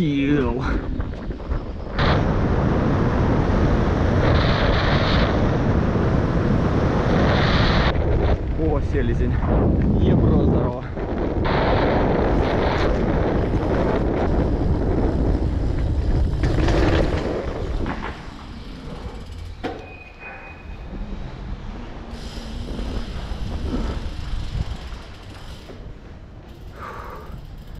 kill. О, селезень. Евро.